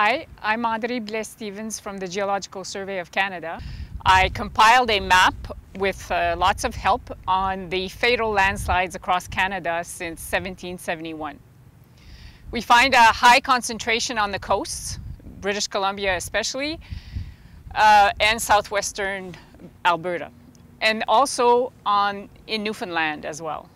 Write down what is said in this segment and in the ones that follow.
Hi, I'm Andrée Blais Stevens from the Geological Survey of Canada. I compiled a map with uh, lots of help on the fatal landslides across Canada since 1771. We find a high concentration on the coasts, British Columbia especially, uh, and southwestern Alberta, and also on, in Newfoundland as well.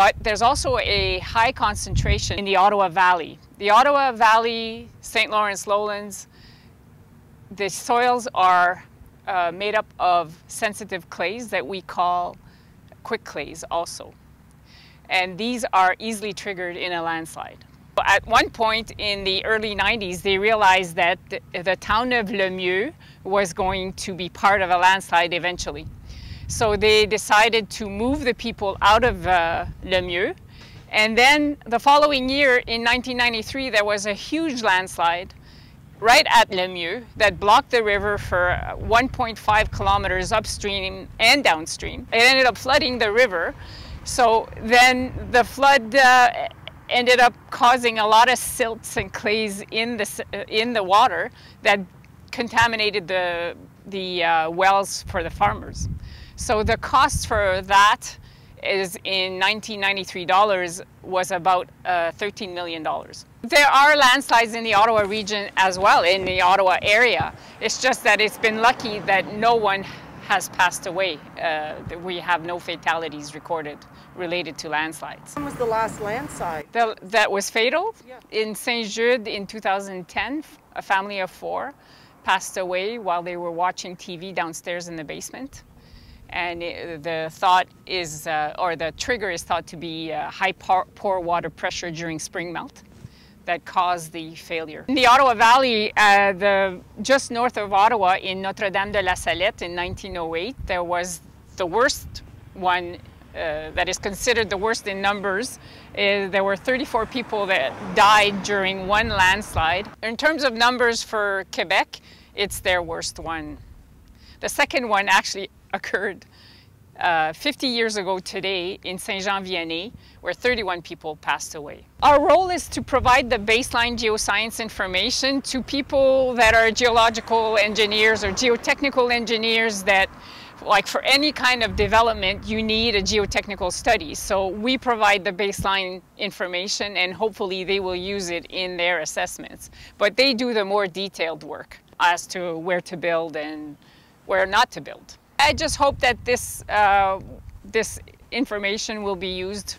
But there's also a high concentration in the Ottawa Valley. The Ottawa Valley, St. Lawrence lowlands, the soils are uh, made up of sensitive clays that we call quick clays also. And these are easily triggered in a landslide. At one point in the early 90s, they realized that the, the town of Lemieux was going to be part of a landslide eventually. So they decided to move the people out of uh, Lemieux. And then the following year, in 1993, there was a huge landslide right at Lemieux that blocked the river for 1.5 kilometers upstream and downstream. It ended up flooding the river. So then the flood uh, ended up causing a lot of silts and clays in the, in the water that contaminated the, the uh, wells for the farmers. So the cost for that is in 1993 dollars was about uh, 13 million dollars. There are landslides in the Ottawa region as well, in the Ottawa area. It's just that it's been lucky that no one has passed away. Uh, we have no fatalities recorded related to landslides. When was the last landslide? The, that was fatal? Yeah. In Saint Jude in 2010, a family of four passed away while they were watching TV downstairs in the basement and it, the thought is, uh, or the trigger is thought to be uh, high pore, water pressure during spring melt that caused the failure. In the Ottawa Valley, uh, the, just north of Ottawa in Notre-Dame-de-la-Salette in 1908, there was the worst one uh, that is considered the worst in numbers. Uh, there were 34 people that died during one landslide. In terms of numbers for Quebec, it's their worst one. The second one actually occurred uh, 50 years ago today in Saint-Jean-Vianney, where 31 people passed away. Our role is to provide the baseline geoscience information to people that are geological engineers or geotechnical engineers that like for any kind of development, you need a geotechnical study. So we provide the baseline information and hopefully they will use it in their assessments. But they do the more detailed work as to where to build and where not to build. I just hope that this, uh, this information will be used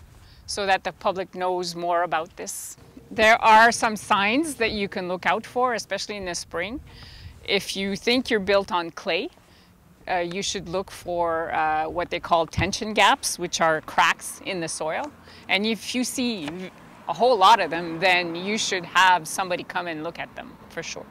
so that the public knows more about this. There are some signs that you can look out for, especially in the spring. If you think you're built on clay, uh, you should look for uh, what they call tension gaps, which are cracks in the soil. And if you see a whole lot of them, then you should have somebody come and look at them for sure.